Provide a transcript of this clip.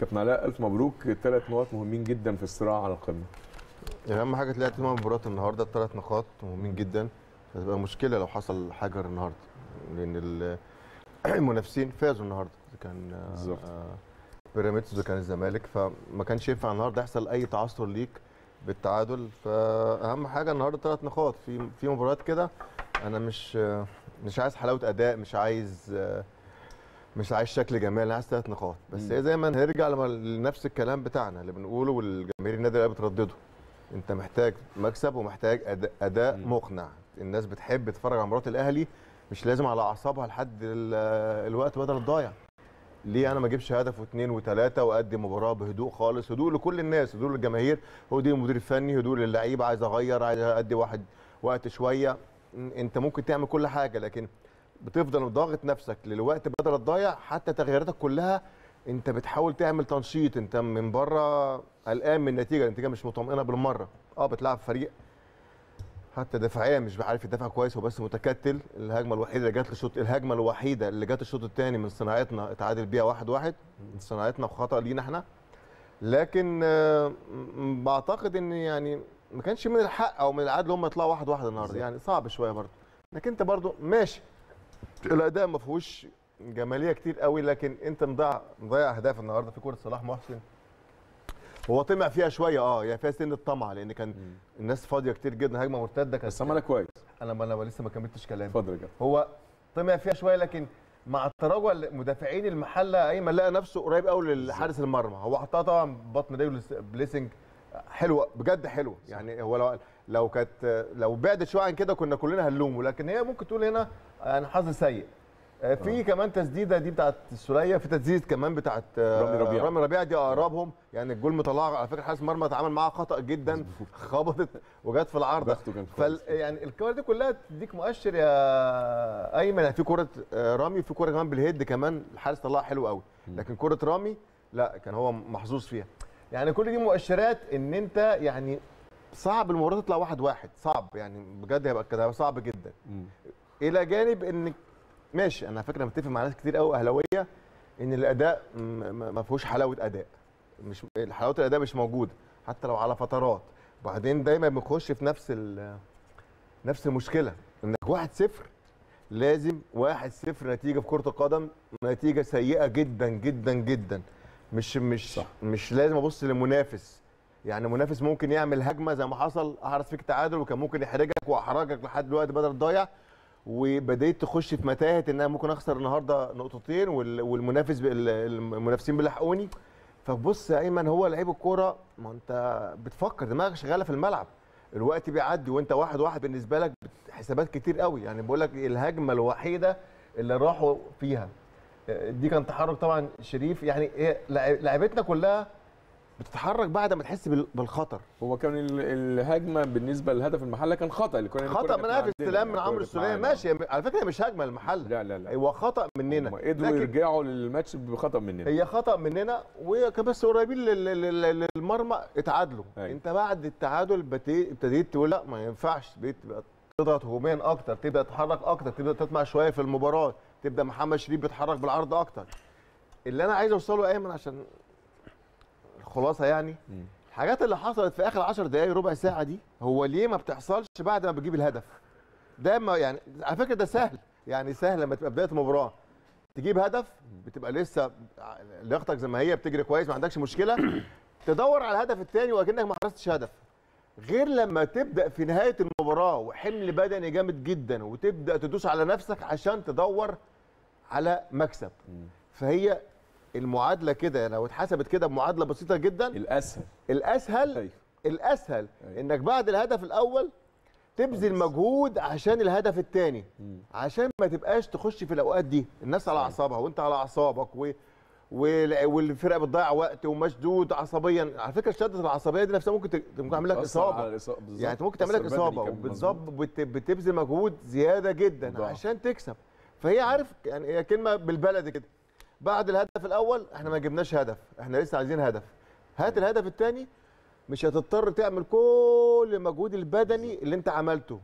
كابتن علاء ألف مبروك. ثلاث نقط مهمين جدا في الصراع على القمة. أهم حاجة طلعت فيها مباراه النهارده الثلاث نقاط مهمين جدا. هتبقى مشكلة لو حصل حجر النهارده لأن ال- المنافسين فازوا النهارده. كان آه، بالظبط. آه، بيراميدز اذا كان الزمالك فما كانش ينفع النهارده يحصل أي تعثر ليك بالتعادل. فأهم حاجة النهارده ثلاث نقاط. في في مباريات كده أنا مش آه، مش عايز حلاوة أداء مش عايز مش عايز شكل جمالي أنا عايز ثلاث نقاط. بس. هي زي ما هنرجع لنفس الكلام بتاعنا اللي بنقوله والجماهير النادي الاهلي بتردده. انت محتاج مكسب ومحتاج أداء, أداء. مقنع. الناس بتحب تتفرج على مباراه الأهلي مش لازم على أعصابها لحد ال- الوقت بدل الضايع. ليه أنا ما أجيبش هدف واثنين وثلاثه وادي مباراة بهدوء خالص؟ هدوء لكل الناس هدوء للجماهير. هدوء للمدير الفني هدوء للعيبه عايز أغير عايز ادي واحد وقت شوية. أنت ممكن تعمل كل حاجة لكن بتفضل ضاغط نفسك للوقت بدل الضايع حتى تغييراتك كلها انت بتحاول تعمل تنشيط انت من بره قلقان من النتيجة النتيجة مش مطمئنة بالمرة. آه بتلعب فريق حتى دفاعيا مش عارف يدافع كويس هو بس متكتل. الهجمة الوحيدة اللي جت الشوط الهجمة الوحيدة اللي جت الشوط الثاني من صناعتنا اتعادل بيها واحد واحد. من صناعتنا وخطأ لينا إحنا. لكن آه، بعتقد إن يعني ما كانش من الحق أو من العدل هم يطلعوا واحد واحد النهارده. يعني صعب شوية برضه. لكن أنت برضه ماشي. الأداء ما فيهوش جمالية كتير قوي لكن أنت مضيع مضيع أهداف النهارده في كوره صلاح محسن. هو طمع فيها شوية آه يعني فيها سن الطمع لأن كان الناس فاضية كتير جدا هجمة مرتدة كانت بس عملها كويس. أنا ما أنا لسه ما كملتش كلامي. اتفضل يا هو طمع فيها شوية لكن مع تراجع مدافعين المحلة ايمن لقى نفسه قريب قوي لحارس المرمى. هو حطها طبعا بطن رجله بليسنج حلوة بجد حلوة. يعني هو لو لو كانت لو بعدت شوية عن كده كنا كلنا هنلومه لكن هي ممكن تقول هنا يعني حظ سيء. آه، في كمان تسديدة دي بتاعت السوليه في تسديدة كمان بتاعت آه، رامي ربيعة. رامي ربيعة دي أقربهم. يعني الجول مطلعها على فكرة حارس مرمى اتعامل معاها خطأ جدا خبطت وجت في العارضة. فال يعني الكور دي كلها تديك مؤشر يا أيمن. يعني في كرة آه، رامي وفي كرة كمان بالهيد كمان الحارس طلعها حلو قوي. لكن كرة رامي لا كان هو محظوظ فيها. يعني كل دي مؤشرات إن أنت يعني صعب المباراه تطلع واحد واحد صعب يعني بجد هيبقى كده صعب جدا. مم. إلى جانب إن ماشي أنا فاكر متفق مع ناس كتير قوي أهلاوية إن الأداء م- م- ما فيهوش حلاوة أداء مش حلاوة الأداء مش موجودة حتى لو على فترات. وبعدين دايما بنخش في نفس نفس المشكلة إنك 1-0 لازم 1-0 نتيجة في كرة القدم نتيجة سيئة جدا جدا جدا. مش مش صح. مش لازم أبص للمنافس يعني منافس ممكن يعمل هجمة زي ما حصل أحرز فيك تعادل وكان ممكن يحرجك وأحرجك لحد دلوقتي بدل الضايع. وبديت تخش في متاهة إن أنا ممكن أخسر النهارده نقطتين وال- والمنافس المنافسين بيلحقوني. فبص يا ايمن هو لعيب الكورة ما أنت بتفكر دماغك شغالة في الملعب. الوقت بيعدي وأنت واحد واحد بالنسبة لك حسابات كتير قوي. يعني بقول لك الهجمة الوحيدة اللي راحوا فيها. دي كان تحرك طبعا شريف. يعني لعب- لعيبتنا كلها بتتحرك بعد ما تحس بال- بالخطر. هو كان ال- الهجمة بالنسبة للهدف المحله كان خطأ. اللي كنا خطأ من قبل استلام من عمرو السوليه معانا. ماشي على فكرة مش هجمة المحل. لا لا لا. هو خطأ مننا. هم قدروا يرجعوا للماتش بخطأ مننا. هي خطأ مننا وكان بس قريبين لل- لل- لل- للمرمى اتعادلوا. أيوة. انت بعد التعادل بت- ابتديت تقول لا ما ينفعش. بقيت تضغط هجوميا أكتر تبدأ تتحرك أكتر تبدأ تطمع شوية في المباراة تبدأ محمد شريف بيتحرك بالعرض أكتر. اللي أنا عايز أوصله أيمن عشان الخلاصة يعني. الحاجات اللي حصلت في آخر 10 دقائق ربع ساعة دي هو ليه ما بتحصلش بعد ما بتجيب الهدف؟ ده ما يعني على فكرة ده سهل يعني سهل لما تبقى بداية مباراه تجيب هدف بتبقى لسه لياقتك زي ما هي بتجري كويس ما عندكش مشكلة. تدور على الهدف الثاني وكانك ما حرزتش هدف. غير لما تبدأ في نهاية المباراة وحمل بدني جامد جدا وتبدأ تدوس على نفسك عشان تدور على مكسب. فهي المعادلة كده لو اتحسبت كده بمعادلة بسيطة جدا الأسهل. الأسهل أيوه. الأسهل أيوة. إنك بعد الهدف الأول تبذل مجهود عشان الهدف الثاني. عشان ما تبقاش تخش في الأوقات دي. الناس على أعصابها وأنت على أعصابك و... وال- والفرقة بتضيع وقت ومشدود عصبيا. على فكرة شده العصبية دي نفسها ممكن ممكن تعمل لك إصابة. يعني ممكن تعمل لك إصابة. بت... بتبذل مجهود زيادة جدا ضعف. عشان تكسب. فهي عارف يعني هي كلمة بالبلدي كده. بعد الهدف الأول إحنا ما جبناش هدف. إحنا لسه عايزين هدف. هات الهدف الثاني مش هتضطر تعمل كل المجهود البدني اللي أنت عملته.